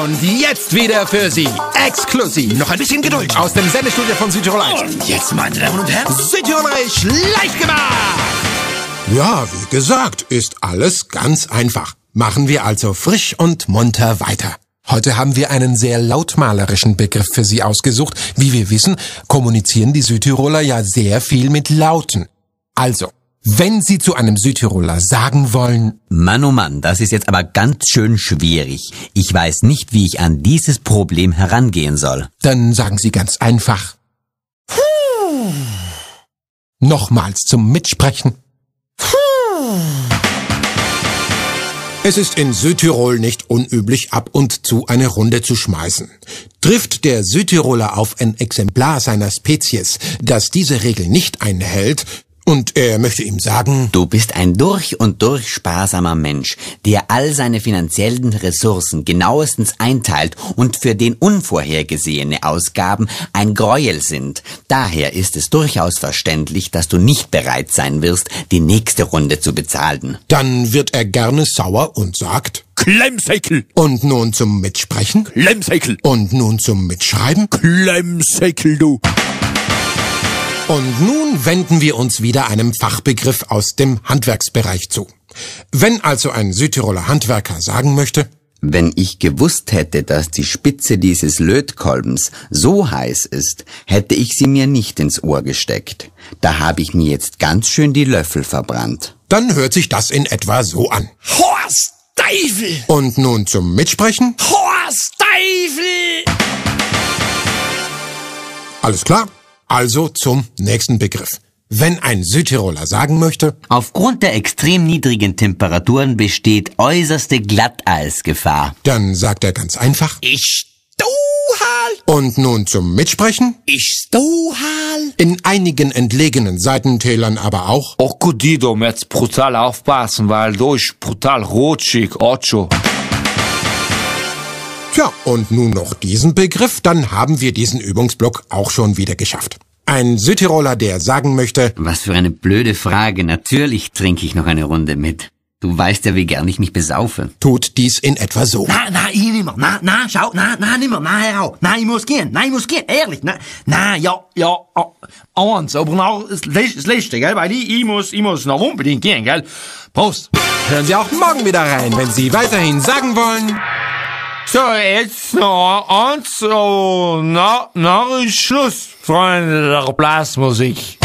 Und jetzt wieder für Sie. Exklusiv. Noch ein bisschen Geduld. Aus dem Sendestudio von Südtirol 1. Und jetzt, meine Damen und Herren, Südtirolerisch leicht gemacht. Ja, wie gesagt, ist alles ganz einfach. Machen wir also frisch und munter weiter. Heute haben wir einen sehr lautmalerischen Begriff für Sie ausgesucht. Wie wir wissen, kommunizieren die Südtiroler ja sehr viel mit Lauten. Also, wenn Sie zu einem Südtiroler sagen wollen, Mann, oh Mann, das ist jetzt aber ganz schön schwierig. Ich weiß nicht, wie ich an dieses Problem herangehen soll. dann sagen Sie ganz einfach. Nochmals zum Mitsprechen. Es ist in Südtirol nicht unüblich, ab und zu eine Runde zu schmeißen. Trifft der Südtiroler auf ein Exemplar seiner Spezies, das diese Regel nicht einhält, und er möchte ihm sagen, Du bist ein durch und durch sparsamer Mensch, der all seine finanziellen Ressourcen genauestens einteilt und für den unvorhergesehene Ausgaben ein Gräuel sind. Daher ist es durchaus verständlich, dass du nicht bereit sein wirst, die nächste Runde zu bezahlen. dann wird er gerne sauer und sagt, Klemmsäckel, und nun zum Mitsprechen, Klemmsäckel, und nun zum Mitschreiben, Klemmsäckel, du. Und nun wenden wir uns wieder einem Fachbegriff aus dem Handwerksbereich zu. Wenn also ein Südtiroler Handwerker sagen möchte, Wenn ich gewusst hätte, dass die Spitze dieses Lötkolbens so heiß ist, hätte ich sie mir nicht ins Ohr gesteckt. Da habe ich mir jetzt ganz schön die Löffel verbrannt. dann hört sich das in etwa so an. Horst Teufel, Und nun zum Mitsprechen. Horst Teufel. Alles klar? Also zum nächsten Begriff. Wenn ein Südtiroler sagen möchte, Aufgrund der extrem niedrigen Temperaturen besteht äußerste Glatteisgefahr. dann sagt er ganz einfach. Ich Stuhal, Und nun zum Mitsprechen. ich Stuhal. In einigen entlegenen Seitentälern aber auch. Auch Kudido jetzt brutal aufpassen, weil durch brutal rutschig, Ocho. Tja, und nun noch diesen Begriff, dann haben wir diesen Übungsblock auch schon wieder geschafft. Ein Südtiroler, der sagen möchte, Was für eine blöde Frage. Natürlich trinke ich noch eine Runde mit. Du weißt ja, wie gern ich mich besaufe. tut dies in etwa so. Na, na, ich nimmer. Na, na, schau, na, na, nimmer. Na, Herr auch. Na, ich muss gehen. Na, ich muss gehen. Ehrlich, na. Na, ja, ja, ah, eins. Aber noch das Letzte, das Letzte, gell? Weil ich, ich muss, ich muss noch unbedingt gehen, gell? Prost. Hören Sie auch morgen wieder rein, wenn Sie weiterhin sagen wollen. So, jetzt noch eins, oh, na, na ist Schluss, Freunde der Blasmusik.